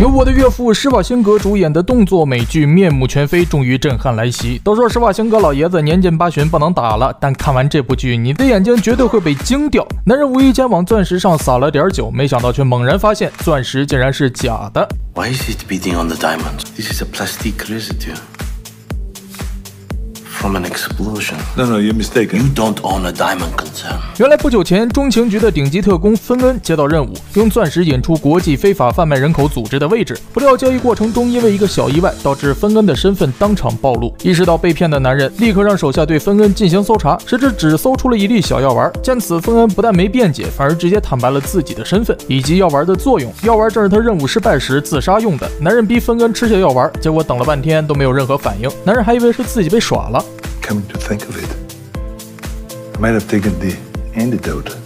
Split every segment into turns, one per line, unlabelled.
由我的岳父施瓦辛格主演的动作美剧《面目全非》终于震撼来袭。都说施瓦辛格老爷子年近八旬不能打了，但看完这部剧，你的眼睛绝对会被惊掉。男人无意间往钻石上撒了点酒，没想到却猛然发现钻石竟然是假的。
Why is it beating on the diamond? This is a plastic residue from an explosion.
No, no, you're mistaken.
You don't own a diamond concern.
原来不久前，中情局的顶级特工芬恩接到任务，用钻石引出国际非法贩卖人口组织的位置。不料交易过程中，因为一个小意外，导致芬恩的身份当场暴露。意识到被骗的男人立刻让手下对芬恩进行搜查，谁知只搜出了一粒小药丸。见此，芬恩不但没辩解，反而直接坦白了自己的身份以及药丸的作用。药丸正是他任务失败时自杀用的。男人逼芬恩吃下药丸，结果等了半天都没有任何反应。男人还以为是自己被耍了。
Come to think of it, I might have taken the antidote.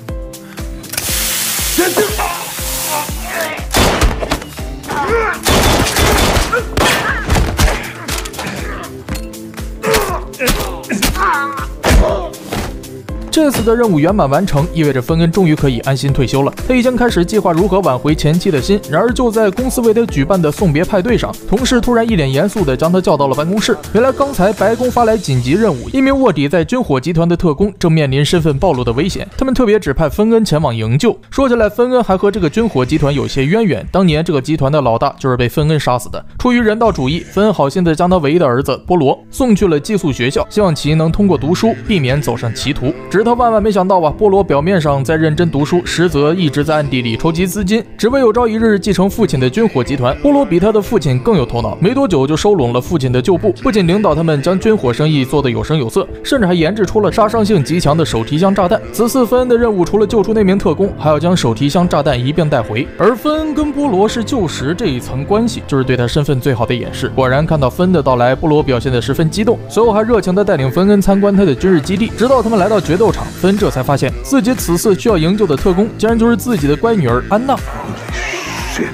这次的任务圆满完成，意味着芬恩终于可以安心退休了。他已经开始计划如何挽回前妻的心。然而，就在公司为他举办的送别派对上，同事突然一脸严肃地将他叫到了办公室。原来，刚才白宫发来紧急任务，一名卧底在军火集团的特工正面临身份暴露的危险，他们特别指派芬恩前往营救。说起来，芬恩还和这个军火集团有些渊源，当年这个集团的老大就是被芬恩杀死的。出于人道主义，芬恩好心地将他唯一的儿子波罗送去了寄宿学校，希望其能通过读书避免走上歧途。他万万没想到啊！波罗表面上在认真读书，实则一直在暗地里筹集资金，只为有朝一日继承父亲的军火集团。波罗比他的父亲更有头脑，没多久就收拢了父亲的旧部，不仅领导他们将军火生意做得有声有色，甚至还研制出了杀伤性极强的手提箱炸弹。此次芬恩的任务除了救出那名特工，还要将手提箱炸弹一并带回。而芬恩跟波罗是旧识这一层关系，就是对他身份最好的掩饰。果然，看到芬恩的到来，波罗表现得十分激动，随后还热情地带领芬恩参观他的军事基地，直到他们来到决斗场，芬这才发现自己此次需要营救的特工，竟然就是自己的乖女儿安娜。
Shit.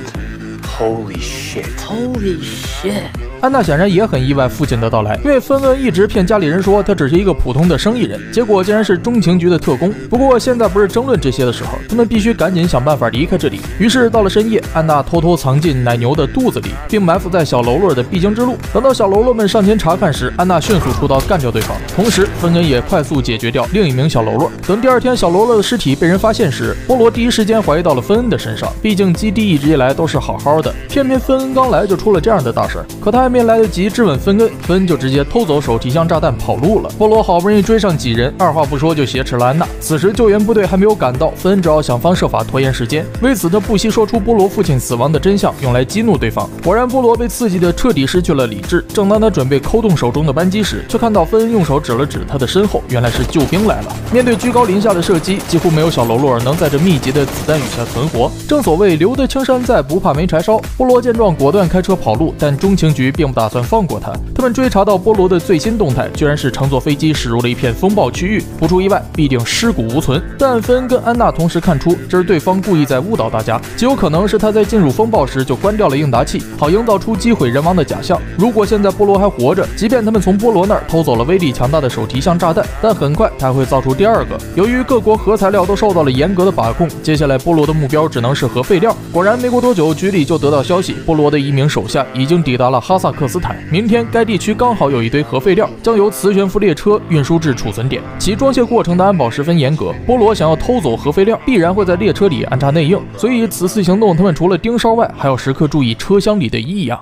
Holy shit.
Holy shit.
安娜显然也很意外父亲的到来，因为芬恩一直骗家里人说他只是一个普通的生意人，结果竟然是中情局的特工。不过现在不是争论这些的时候，他们必须赶紧想办法离开这里。于是到了深夜，安娜偷偷藏进奶牛的肚子里，并埋伏在小喽啰的必经之路。等到小喽啰们上前查看时，安娜迅速出刀干掉对方，同时芬恩也快速解决掉另一名小喽啰。等第二天小喽啰的尸体被人发现时，波罗第一时间怀疑到了芬恩的身上，毕竟基地一直以来都是好好的，偏偏芬恩刚来就出了这样的大事儿。可他没来得及质问芬恩，芬恩就直接偷走手提箱炸弹跑路了。波罗好不容易追上几人，二话不说就挟持了安娜。此时救援部队还没有赶到，芬恩只好想方设法拖延时间。为此，他不惜说出波罗父亲死亡的真相，用来激怒对方。果然，波罗被刺激的彻底失去了理智。正当他准备扣动手中的扳机时，却看到芬恩用手指了指他的身后，原来是救兵来了。面对居高临下的射击，几乎没有小喽啰能在这密集的子弹雨下存活。正所谓留得青山在，不怕没柴烧。波罗见状，果断开车跑路，但中情局并不打算放过他。他们追查到波罗的最新动态，居然是乘坐飞机驶入了一片风暴区域，不出意外，必定尸骨无存。但芬跟安娜同时看出，这是对方故意在误导大家，极有可能是他在进入风暴时就关掉了应答器，好营造出机毁人亡的假象。如果现在波罗还活着，即便他们从波罗那儿偷走了威力强大的手提箱炸弹，但很快他会造出第二个。由于各国核材料都受到了严格的把控，接下来波罗的目标只能是核废料。果然，没过多久，局里就得到消息，波罗的一名手下已经抵达了哈萨克斯坦。明天该地区刚好有一堆核废料，将由磁悬浮列车运输至储存点。其装卸过程的安保十分严格，波罗想要偷走核废料，必然会在列车里安插内应。所以此次行动，他们除了盯梢外，还要时刻注意车厢里的异样。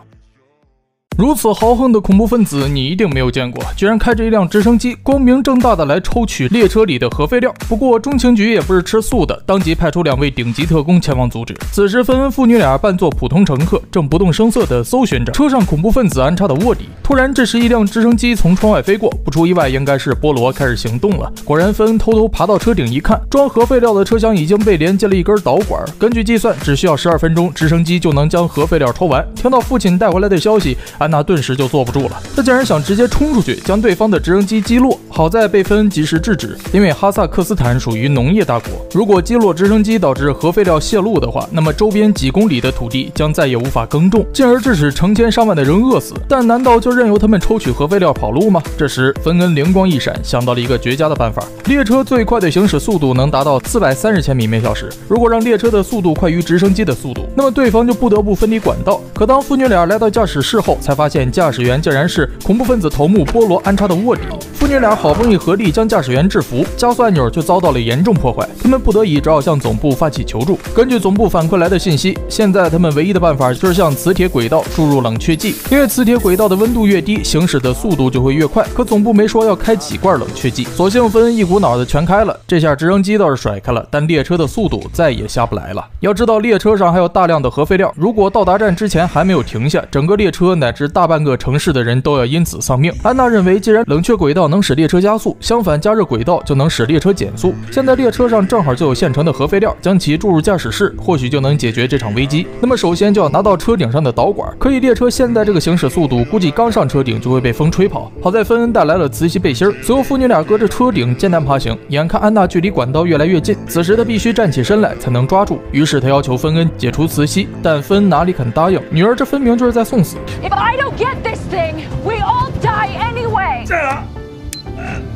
如此豪横的恐怖分子，你一定没有见过，居然开着一辆直升机，光明正大的来抽取列车里的核废料。不过中情局也不是吃素的，当即派出两位顶级特工前往阻止。此时，芬恩父女俩扮作普通乘客，正不动声色地搜寻着车上恐怖分子安插的卧底。突然，这时一辆直升机从窗外飞过，不出意外，应该是菠萝开始行动了。果然，芬偷偷爬到车顶一看，装核废料的车厢已经被连接了一根导管。根据计算，只需要十二分钟，直升机就能将核废料抽完。听到父亲带回来的消息，安娜顿时就坐不住了，她竟然想直接冲出去，将对方的直升机击落。好在被芬恩及时制止，因为哈萨克斯坦属于农业大国，如果击落直升机导致核废料泄露的话，那么周边几公里的土地将再也无法耕种，进而致使成千上万的人饿死。但难道就任由他们抽取核废料跑路吗？这时芬恩灵光一闪，想到了一个绝佳的办法：列车最快的行驶速度能达到四百三十千米每小时，如果让列车的速度快于直升机的速度，那么对方就不得不分离管道。可当父女俩来到驾驶室后，才发现驾驶员竟然是恐怖分子头目波罗安插的卧底。父女俩好不容易合力将驾驶员制服，加速按钮却遭到了严重破坏。他们不得已只好向总部发起求助。根据总部反馈来的信息，现在他们唯一的办法就是向磁铁轨道注入冷却剂，因为磁铁轨道的温度越低，行驶的速度就会越快。可总部没说要开几罐冷却剂，索性分一股脑的全开了。这下直升机倒是甩开了，但列车的速度再也下不来了。要知道，列车上还有大量的核废料，如果到达站之前还没有停下，整个列车乃至大半个城市的人都要因此丧命。安娜认为，既然冷却轨道能使列车加速，相反加热轨道就能使列车减速。现在列车上正好就有现成的核废料，将其注入驾驶室，或许就能解决这场危机。那么首先就要拿到车顶上的导管，可以列车现在这个行驶速度，估计刚上车顶就会被风吹跑。好在芬恩带来了磁吸背心儿，随后父女俩隔着车顶艰难爬行。眼看安娜距离管道越来越近，此时她必须站起身来才能抓住。于是她要求芬恩解除磁吸，但芬恩哪里肯答应？女儿这分明就是在送死。
If I don't get this thing, we all die anyway.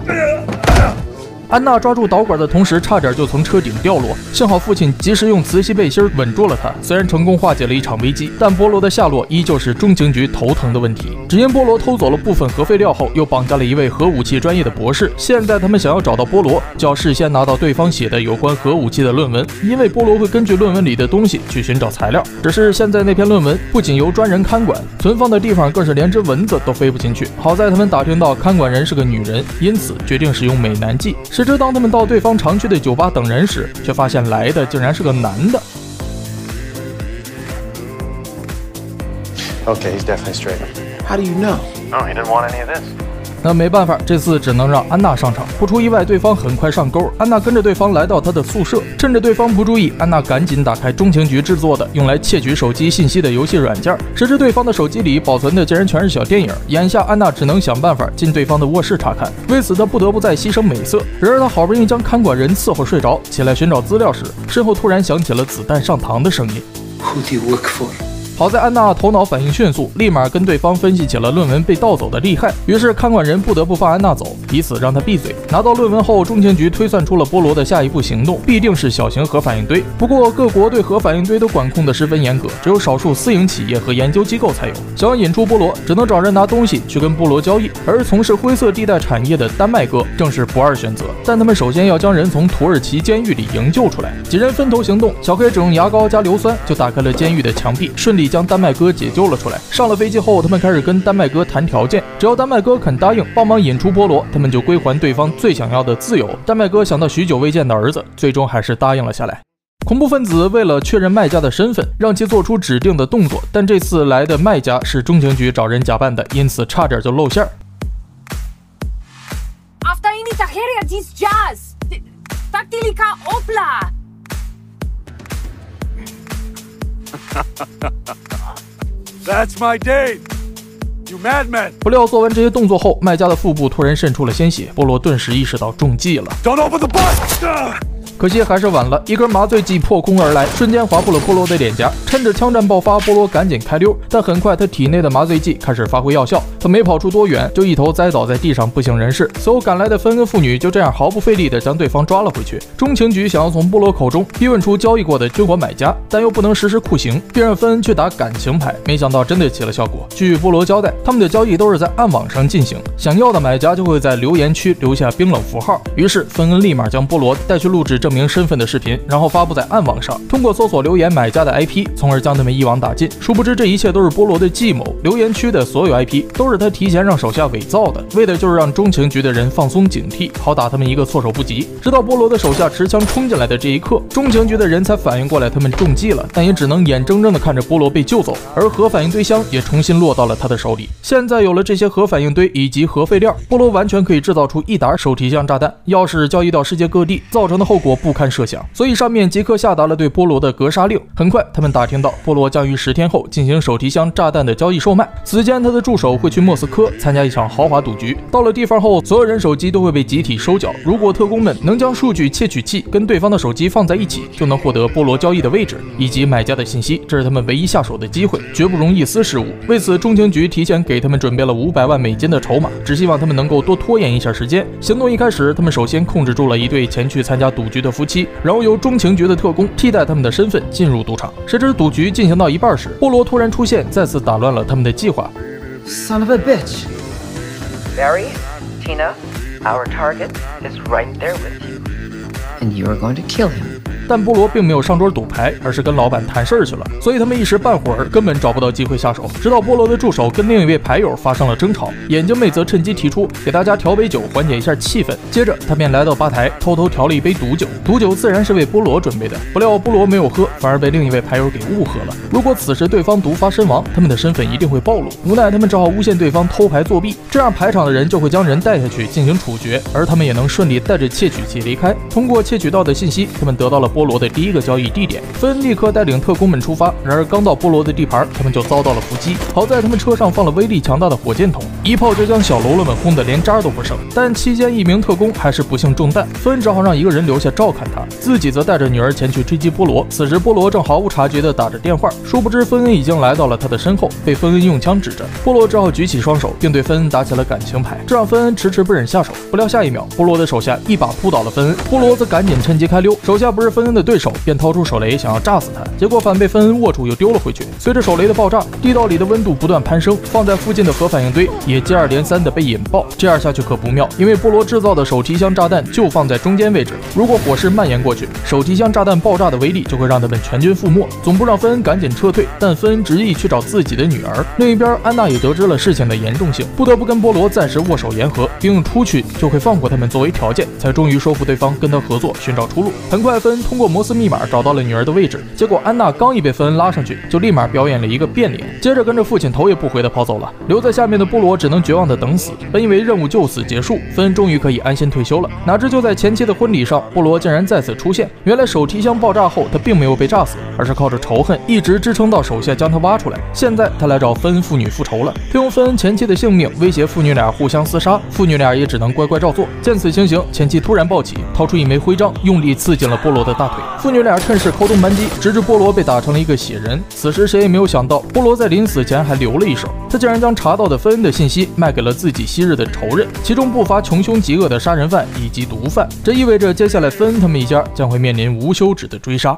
Yeah.
安娜抓住导管的同时，差点就从车顶掉落。幸好父亲及时用磁吸背心稳住了她。虽然成功化解了一场危机，但波罗的下落依旧是中情局头疼的问题。只因波罗偷走了部分核废料后，又绑架了一位核武器专业的博士。现在他们想要找到波罗，就要事先拿到对方写的有关核武器的论文，因为波罗会根据论文里的东西去寻找材料。只是现在那篇论文不仅由专人看管，存放的地方更是连只蚊子都飞不进去。好在他们打听到看管人是个女人，因此决定使用美男计。谁知当他们到对方常去的酒吧等人时，却发现来的竟然是个男的。
Okay, he's definitely straight.
How do you know?
Oh, he didn't want any of this.
那没办法，这次只能让安娜上场。不出意外，对方很快上钩。安娜跟着对方来到他的宿舍，趁着对方不注意，安娜赶紧打开中情局制作的用来窃取手机信息的游戏软件。谁知对方的手机里保存的竟然全是小电影。眼下安娜只能想办法进对方的卧室查看，为此她不得不再牺牲美色。然而她好不容易将看管人伺候睡着，起来寻找资料时，身后突然响起了子弹上膛的声音。
Who do you work for?
好在安娜头脑反应迅速，立马跟对方分析起了论文被盗走的厉害。于是看管人不得不放安娜走，以此让她闭嘴。拿到论文后，中情局推算出了波罗的下一步行动必定是小型核反应堆。不过各国对核反应堆都管控的十分严格，只有少数私营企业和研究机构才有。想要引出波罗，只能找人拿东西去跟波罗交易。而从事灰色地带产业的丹麦哥正是不二选择，但他们首先要将人从土耳其监狱里营救出来。几人分头行动，小黑只用牙膏加硫酸就打开了监狱的墙壁，顺利将丹麦哥解救了出来。上了飞机后，他们开始跟丹麦哥谈条件，只要丹麦哥肯答应帮忙引出波罗，他们就归还对方最想要的自由。丹麦哥想到许久未见的儿子，最终还是答应了下来。恐怖分子为了确认卖家的身份，让其做出指定的动作，但这次来的卖家是中情局找人假扮的，因此差点就露馅儿。
After ini taheria dis jazz. Taktilika opla.
That's my date. You madman.
不料做完这些动作后，卖家的腹部突然渗出了鲜血，波罗顿时意识到中计了。
Don't open the box.
可惜还是晚了，一根麻醉剂破空而来，瞬间划破了波罗的脸颊。趁着枪战爆发，波罗赶紧开溜，但很快他体内的麻醉剂开始发挥药效，他没跑出多远，就一头栽倒在地上，不省人事。随后赶来的芬恩妇女就这样毫不费力地将对方抓了回去。中情局想要从波罗口中逼问出交易过的军火买家，但又不能实施酷刑，便让芬恩去打感情牌。没想到真的起了效果。据波罗交代，他们的交易都是在暗网上进行，想要的买家就会在留言区留下冰冷符号。于是芬恩立马将波罗带去录制明身份的视频，然后发布在暗网上，通过搜索留言买家的 IP，从而将他们一网打尽。殊不知这一切都是波罗的计谋，留言区的所有 IP 都是他提前让手下伪造的，为的就是让中情局的人放松警惕，好打他们一个措手不及。直到波罗的手下持枪冲进来的这一刻，中情局的人才反应过来他们中计了，但也只能眼睁睁地看着波罗被救走，而核反应堆箱也重新落到了他的手里。现在有了这些核反应堆以及核废料，波罗完全可以制造出一打手提箱炸弹。要是交易到世界各地，造成的后果不堪设想，所以上面即刻下达了对波罗的格杀令。很快，他们打听到波罗将于十天后进行手提箱炸弹的交易售卖，此间他的助手会去莫斯科参加一场豪华赌局。到了地方后，所有人手机都会被集体收缴。如果特工们能将数据窃取器跟对方的手机放在一起，就能获得波罗交易的位置以及买家的信息。这是他们唯一下手的机会，绝不容一丝失误。为此，中情局提前给他们准备了五百万美金的筹码，只希望他们能够多拖延一下时间。行动一开始，他们首先控制住了一对前去参加赌局的夫妻，然后由中情局的特工替代他们的身份进入赌场。谁知赌局进行到一半时，波罗突然出现，再次打乱了他们的计划。
Son of a bitch.
Barry, Tina, our target is right there with you.
And you are going to kill him.
但菠萝并没有上桌赌牌，而是跟老板谈事儿去了，所以他们一时半会儿根本找不到机会下手。直到菠萝的助手跟另一位牌友发生了争吵，眼镜妹则趁机提出给大家调杯酒缓解一下气氛。接着他便来到吧台，偷偷调了一杯毒酒，毒酒自然是为菠萝准备的。不料菠萝没有喝，反而被另一位牌友给误喝了。如果此时对方毒发身亡，他们的身份一定会暴露。无奈他们只好诬陷对方偷牌作弊，这样排场的人就会将人带下去进行处决，而他们也能顺利带着窃取器离开。通过窃取到的信息，他们得到了波罗的第一个交易地点。芬恩立刻带领特工们出发，然而刚到波罗的地盘，他们就遭到了伏击。好在他们车上放了威力强大的火箭筒，一炮就将小喽啰们轰得连渣都不剩。但期间一名特工还是不幸中弹，芬恩只好让一个人留下照看他，自己则带着女儿前去追击波罗。此时波罗正毫无察觉地打着电话，殊不知芬恩已经来到了他的身后，被芬恩用枪指着。波罗只好举起双手，并对芬恩打起了感情牌，这让芬恩迟迟不忍下手。不料下一秒，波罗的手下一把扑倒了芬恩，波罗则赶紧趁机开溜，手下不是芬芬恩的对手，便掏出手雷想要炸死他，结果反被芬恩握住又丢了回去。随着手雷的爆炸，地道里的温度不断攀升，放在附近的核反应堆也接二连三的被引爆。这样下去可不妙，因为波罗制造的手提箱炸弹就放在中间位置，如果火势蔓延过去，手提箱炸弹爆炸的威力就会让他们全军覆没。总部让芬恩赶紧撤退，但芬恩执意去找自己的女儿。另一边，安娜也得知了事情的严重性，不得不跟波罗暂时握手言和，并用出去就会放过他们作为条件，才终于说服对方跟他合作，寻找出路。很快，芬恩通过摩斯密码找到了女儿的位置，结果安娜刚一被芬恩拉上去，就立马表演了一个变脸，接着跟着父亲头也不回的跑走了。留在下面的波罗只能绝望的等死。本以为任务就此结束，芬恩终于可以安心退休了，哪知就在前妻的婚礼上，波罗竟然再次出现。原来手提箱爆炸后，他并没有被炸死，而是靠着仇恨一直支撑到手下将他挖出来。现在他来找芬恩父女复仇了，他用芬恩前妻的性命威胁父女俩互相厮杀，父女俩也只能乖乖照做。见此情形，前妻突然暴起，掏出一枚徽章，用力刺进了波罗的大大腿。父女俩趁势扣动扳机，直至波罗被打成了一个血人。此时谁也没有想到，波罗在临死前还留了一手，他竟然将查到的芬恩的信息卖给了自己昔日的仇人，其中不乏穷凶极恶的杀人犯以及毒贩。这意味着接下来芬恩他们一家将会面临无休止的追杀。